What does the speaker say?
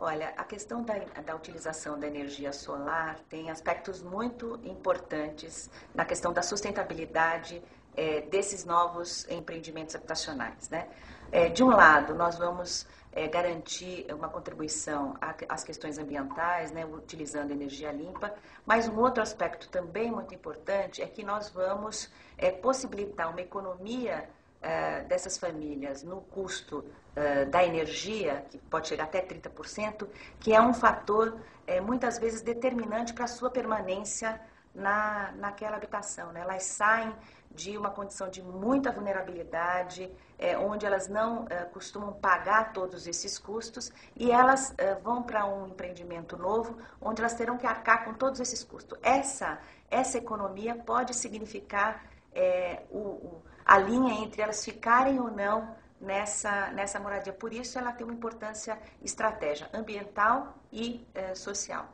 Olha, a questão da, da, utilização da energia solar tem aspectos muito importantes na questão da sustentabilidade é, desses novos empreendimentos habitacionais. Né? É, de um lado, nós vamos é, garantir uma contribuição às questões ambientais, né, utilizando energia limpa, mas um outro aspecto também muito importante é que nós vamos é, possibilitar uma economia é, dessas famílias no custo é, da energia, que pode chegar até 30%, que é um fator é, muitas vezes determinante para a sua permanência na, naquela habitação. Né? Elas saem de uma condição de muita vulnerabilidade, é, onde elas não é, costumam pagar todos esses custos e elas é, vão para um empreendimento novo, onde elas terão que arcar com todos esses custos. Essa, essa economia pode significar é, o, o, a linha entre elas ficarem ou não nessa, nessa moradia. Por isso, ela tem uma importância estratégica ambiental e é, social.